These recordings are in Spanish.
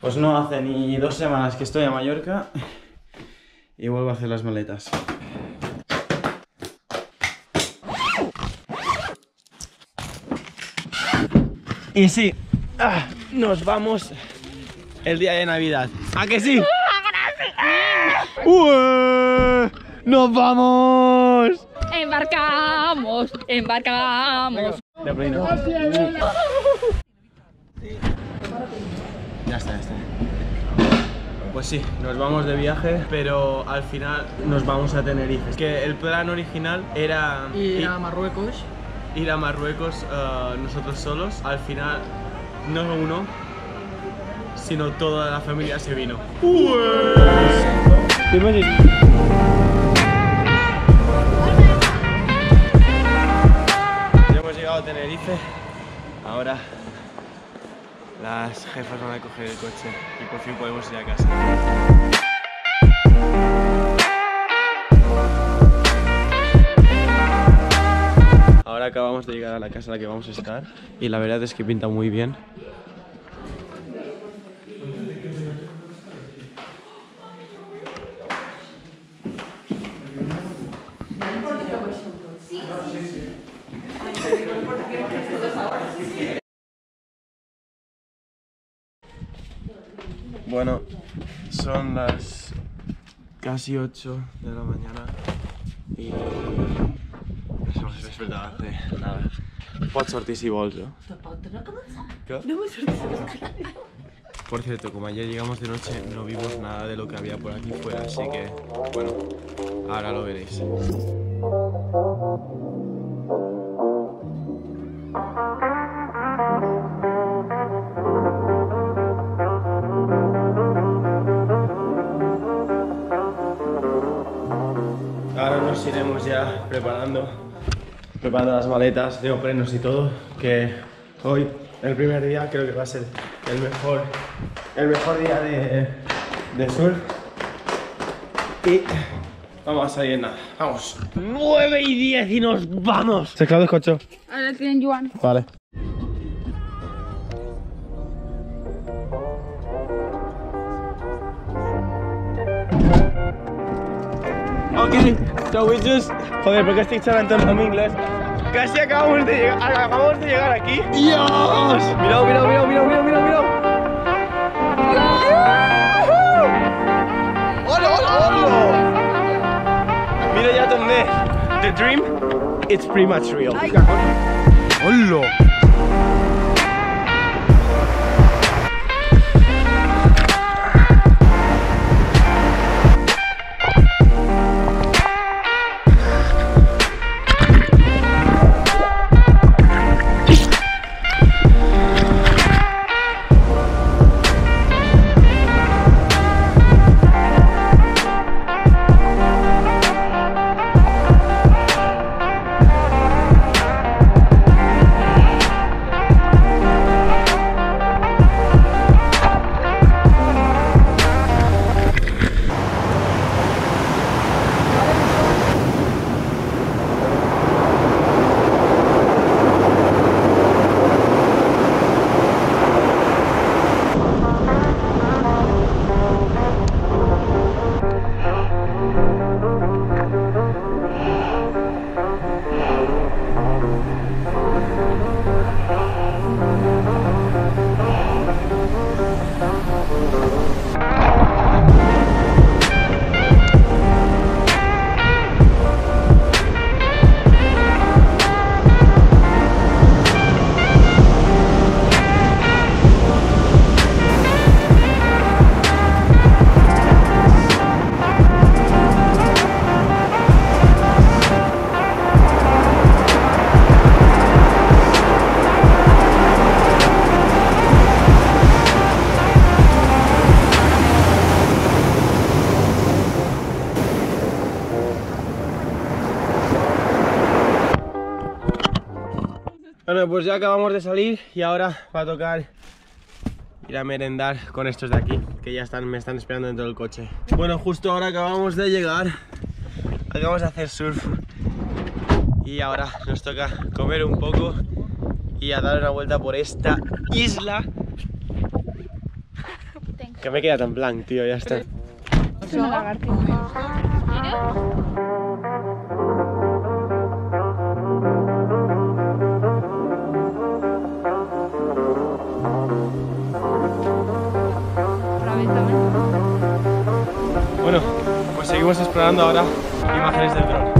Pues no hace ni dos semanas que estoy a Mallorca y vuelvo a hacer las maletas. Y sí, ah, nos vamos el día de Navidad. ¿A que sí? ¡Ué! ¡Nos vamos! Embarcamos, embarcamos. De. Ya está, ya está. Pues sí, nos vamos de viaje, pero al final nos vamos a Tenerife. Es que el plan original era Ir a Marruecos. ir a Marruecos eh, nosotros solos. Al final, no uno, sino toda la familia se vino. Ya hemos llegado a Tenerife. Ahora las jefas van a coger el coche y por fin podemos ir a casa. Ahora acabamos de llegar a la casa en la que vamos a estar y la verdad es que pinta muy bien. Bueno, son las casi 8 de la mañana y nos hemos despertado hace nada. Pots sortir si vols, no? ¿Qué? Por cierto, como ayer llegamos de noche, no vimos nada de lo que había por aquí fuera, así que, bueno, ahora lo veréis. Iremos ya preparando, preparando las maletas, de frenos y todo, que hoy, el primer día, creo que va a ser el mejor, el mejor día de, de surf. Y vamos a salir en nada, vamos. 9 y 10 y nos vamos. ¿Se clava el coche? Ahora tienen Joan. Vale. Ok, so we just... Joder, ¿por qué estoy charlando en inglés? Casi acabamos de llegar, acabamos de llegar aquí. ¡Dios! Mira, mira, mira, mira, mira, mira, mira. ¡Hola, hola, hola! Mira ya dónde. The dream, it's pretty much real. ¡Hola! Bueno, pues ya acabamos de salir y ahora va a tocar ir a merendar con estos de aquí, que ya están, me están esperando dentro del coche. Bueno, justo ahora acabamos de llegar, acabamos de hacer surf y ahora nos toca comer un poco y a dar una vuelta por esta isla Que me queda tan blanc, tío, ya está. Seguimos explorando ahora imágenes del dron.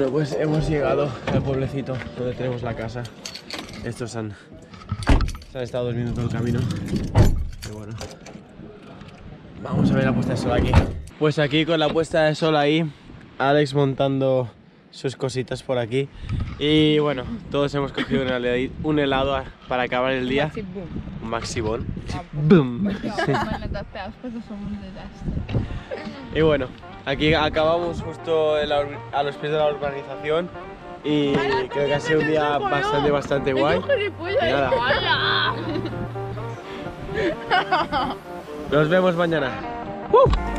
Bueno, pues hemos llegado al pueblecito donde tenemos la casa. Estos han, han estado durmiendo todo el camino. Y bueno, vamos a ver la puesta de sol aquí. Pues aquí con la puesta de sol ahí, Alex montando sus cositas por aquí. Y bueno, todos hemos cogido un helado, para acabar el día. Sí, boom. Un maxibón. Boom. Y bueno, aquí acabamos justo a los pies de la urbanización y creo que ha sido un día bastante, bastante guay. Y nada. Nos vemos mañana.